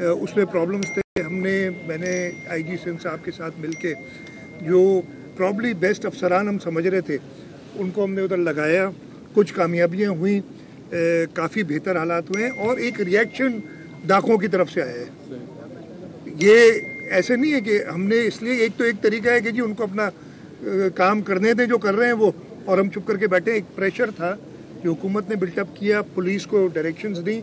उसमें प्रॉब्लम्स थे। हमने, मैंने आईजी सिंध साहब के साथ मिलके जो प्रॉब्ली बेस्ट अफसरान हम समझ रहे थे, उनको हमने उधर लगाया। कुछ कामयाबियाँ हुई काफ़ी बेहतर हालात हुए और एक रिएक्शन दाखों की तरफ़ से आया है। ये ऐसे नहीं है कि हमने इसलिए, एक तो एक तरीका है कि जी उनको अपना काम करने दें जो कर रहे हैं वो, और हम चुप करके बैठे एक प्रेशर था, जो हुकूमत ने बिल्टअप किया, पुलिस को डायरेक्शंस दी।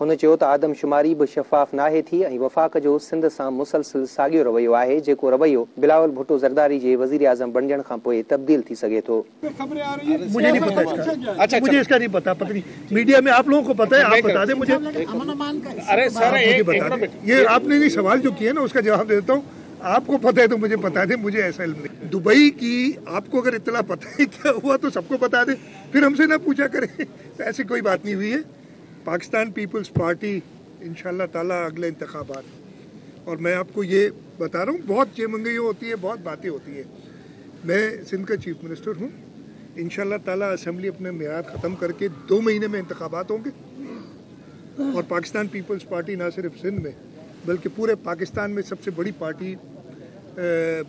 हुन चयो त आदमशुमारी बि शफ़ाफ़ नाहे थी ऐं वफ़ाक़ जो सिंध सां मुसलसिल साॻियो रवैयो आहे जेको रवैयो बिलावल भुट्टो ज़रदारी जे वज़ीर आज़म बणजण खां पोइ तब्दील थी सघे थो। मुझे नहीं पता। इसका अच्छा मुझे इसका नहीं पता पता नहीं। मीडिया में आप लोगों को पता है आप बता दें मुझे। अरे सर मुझे बता दें ये आपने ये सवाल जो किया ना उसका जवाब देता हूँ। आपको पता है तो मुझे बता दें मुझे ऐसा इल्म नहीं। दुबई की आपको अगर इतना पता है क्या हुआ तो सबको बता दें। फिर हमसे ना पूछा करें। ऐसी कोई बात नहीं हुई है। पाकिस्तान पीपल्स पार्टी इन ताला अगले इंतबात और मैं आपको ये बता रहा हूँ, बहुत चेमंगई होती है, बहुत बातें होती है। मैं सिंध का चीफ मिनिस्टर हूँ। इन ताला असम्बली अपने म्याद ख़त्म करके दो महीने में इंतबात होंगे। और पाकिस्तान पीपल्स पार्टी ना सिर्फ़ सिंध में, बल्कि पूरे पाकिस्तान में सबसे बड़ी पार्टी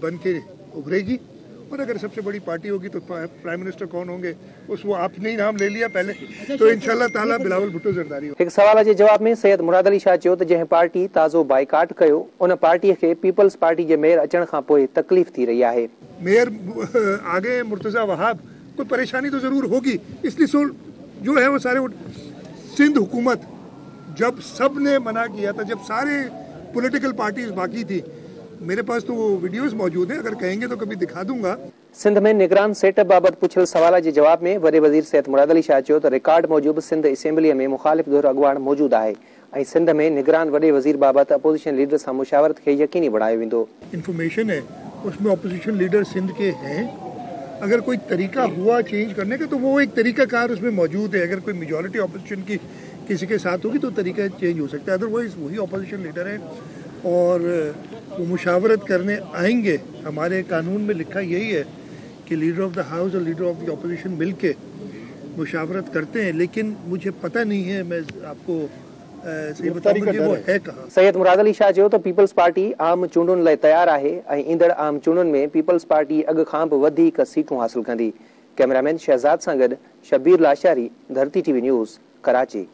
बन के उभरेगी। और अगर सबसे बड़ी पार्टी होगी तो प्राइम मिनिस्टर कौन होंगे? उस वो आपने ही नाम ले लिया पहले। तो इंशाल्लाह ताला बिलावल भुट्टो ज़रदारी हिकु सवाल जे जवाब में सैयद मुराद अली शाह चयो त जंहिं पार्टी ताज़ो बाइकाट कयो उन पार्टीअ खे पीपल्स पार्टी जे मेयर अचण खां पोइ तकलीफ़ थी रही आहे। मेयर आगे मुर्तज़ा वहाब कोई परेशानी तो ज़रूर होगी। इसलिए सो जो है वो सारे सिंध हुकूमत जब सबने मना किया था जब सारे पॉलिटिकल पार्टीज़ बाकी थी मेरे पास तो वो वीडियोस मौजूद हैं अगर कहेंगे तो कभी दिखा दूँगा। सिंध में निगरान सेटअप बाबत पुछल सवाल जे जवाब में। वॾे वज़ीर सैद मुराद अली शाह चयो त रिकॉर्ड मूजिबि सिंध असेंबलीअ में मुखालिफ़ धुर अॻुवाण मौजूदु आहे। ऐं सिंध में निगरान वॾे वज़ीर बाबति अपोज़िशन लीडर सां मुशावरत खे यकीनी बणायो वेंदो। इंफॉर्मेशन है उसमें अपोजिशन लीडर सिंध के हैं। अगर कोई तरीका हुआ चेंज करने का तो वो एक तरीका कार उसमें मौजूद है। अगर कोई मेजोरिटी अपोजिशन की किसी के साथ होगी तो तरीका चेंज हो सकता है। अदरवाइज़ वही अपोजिशन लीडर है। और वो मुशावरत करने आएँगे हमारे कानून में लिखा यही है कि लीडर ऑफ़ द हाउस और लीडर ऑफ़ द अपोजिशन मिल के मुशावरत करते हैं लेकिन मुझे पता नहीं है मैं आपको सैयद मुराद अली शाह चयो त पीपल्स पार्टी आम चूंडुनि लाइ तयारु आहे ऐं ईंदड़ आम चूंडुनि में पीपल्स पार्टी अॻु खां बि वधीक सीटूं हासिल कंदी। कैमरामैन शहज़ाद सां गॾु शबीर लाशारी धरती टीवी न्यूज़ कराची।